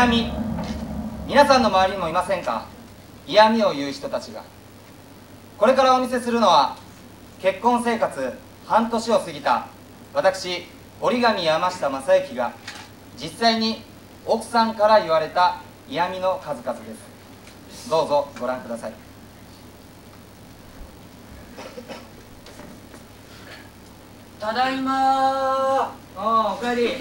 嫌味皆さんの周りにもいませんか？嫌味を言う人たちが。これからお見せするのは結婚生活半年を過ぎた私折紙山下正幸が実際に奥さんから言われた嫌味の数々です。どうぞご覧ください。ただいまああおかえり。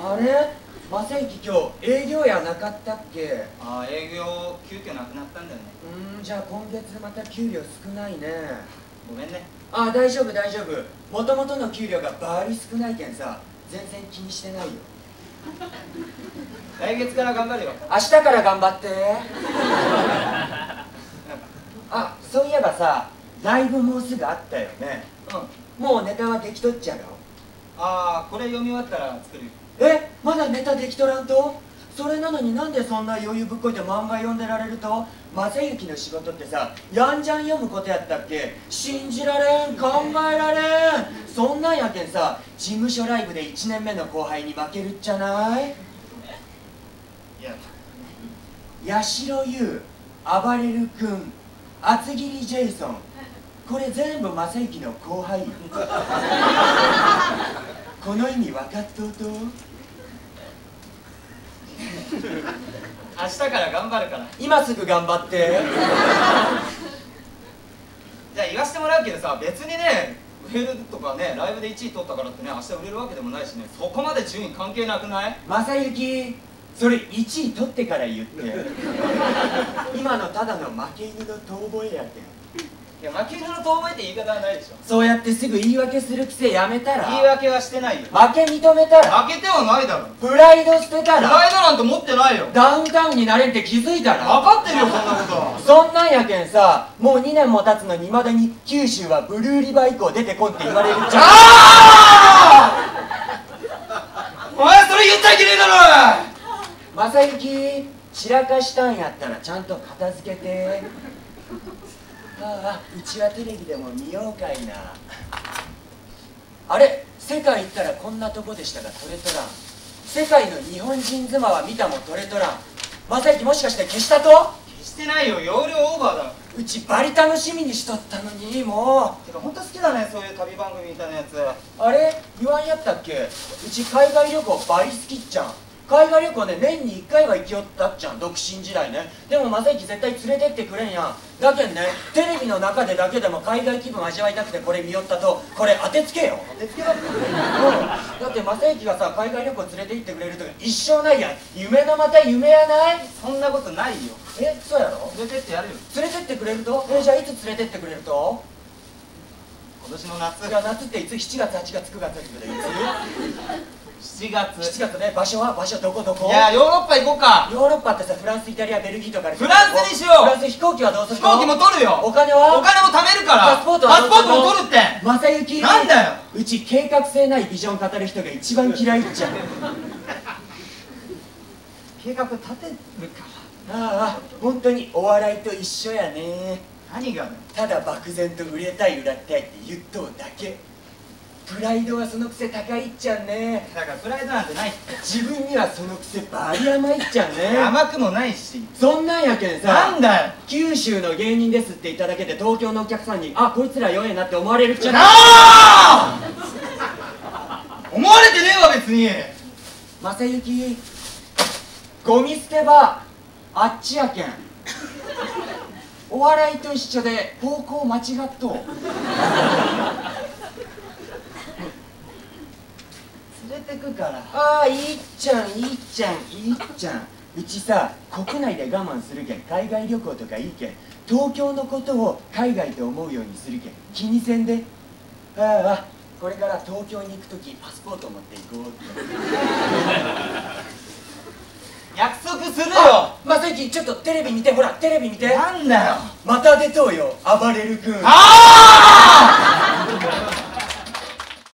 あれ？正行今日営業やなかったっけ？ああ営業急遽なくなったんだよね。うんじゃあ今月また給料少ないね。ごめんね。あ大丈夫大丈夫。もともとの給料がバリ少ないけんさ全然気にしてないよ。来月から頑張るよ。明日から頑張って。あそういえばさライブもうすぐあったよね。うん。もうネタはできとっちゃうよ。ああこれ読み終わったら作るよ。えまだネタできとらんと？それなのになんでそんな余裕ぶっこいて漫画読んでられると？正行の仕事ってさやんじゃん読むことやったっけ？信じられん考えられん。そんなんやけんさ事務所ライブで1年目の後輩に負けるっちゃない？八代優暴れる君厚切りジェイソン。これ全部正行の後輩よ この意味分かっとうと日から頑張るから。今すぐ頑張って。じゃあ言わしてもらうけどさ別にね売れるとかねライブで1位取ったからってね明日売れるわけでもないしねそこまで順位関係なくない？正行それ1位取ってから言って。今のただの負け犬の遠吠えやけんいや負け犬の遠吠えって言い方はないでしょ。そうやってすぐ言い訳する癖やめたら言い訳はしてないよ。負け認めたら負けてはないだろ。プライド捨てたプらライドなんて持ってないよ。ダウンタウンになれんって気づいたら分かってるよそんなこと。はそんなんやけんさもう2年も経つのに未だに九州はブルーリバー以降出てこんって言われるじゃん。ああお前それ言っちゃいけねえだろ正行散らかしたんやったらちゃんと片付けてああうちはテレビでも見ようかいな。あれ世界行ったらこんなとこでしたが撮れとらん。世界の日本人妻は見たも撮れとらん。正行もしかして消したと？決してないよ容量オーバーだ。うちバリ楽しみにしとったのにもてか本当好きだねそういう旅番組みたいなやつ。うあれ言わんやったっけ？うち海外旅行バリ好きっちゃん海外旅行ね年に1回は行きよったっちゃん独身時代ね。でも正行絶対連れてってくれんやん。だけんねテレビの中でだけでも海外気分味わいたくてこれ見よったとこれ当てつけよ。手つけだってうん。だって正行がさ海外旅行連れて行ってくれるとか一生ないやん。夢のまた夢やない？そんなことないよ。えそうやろ？連れてってやるよ。連れてってくれると？えじゃあいつ連れてってくれると？今年の夏。いや夏っていつ？7月8月9月ってい7月。つ7月ね。場所は場所どこどこ？いやヨーロッパ行こうか。ヨーロッパってさフランスイタリアベルギーとかでフランスにしよう。フランス飛行機はどうする飛行機も取るよ。お金は？お金も貯めるから。パスポートはパスポートも取るって。正行なんだよ。うち計画性ないビジョン語る人が一番嫌いっちゃう 計画立てるかああ本当にお笑いと一緒やね。何が？ただ漠然と売れたい売らたいって言っとうだけプライドはそのくせ高いっちゃんね。だからプライドなんてない。って自分にはそのくせバリ甘いっちゃんね。甘くもないし。そんなんやけんさ。なんだよ。九州の芸人ですって言っただけで東京のお客さんにあこいつら弱えなって思われるっちゃななあ！思われてねえわ別に。正行。ゴミ捨て場。あっちやけん。お笑いと一緒で方向間違っとう連れてくから。ああいいっちゃんいいっちゃんいいっちゃん。うちさ国内で我慢するけん海外旅行とかいいけん東京のことを海外と思うようにするけん気にせんで。ああこれから東京に行く時パスポート持っていこうって。約束するよ。あまさきちょっとテレビ見てほらテレビ見て。なんだよ。また出とうよ暴れる君ああ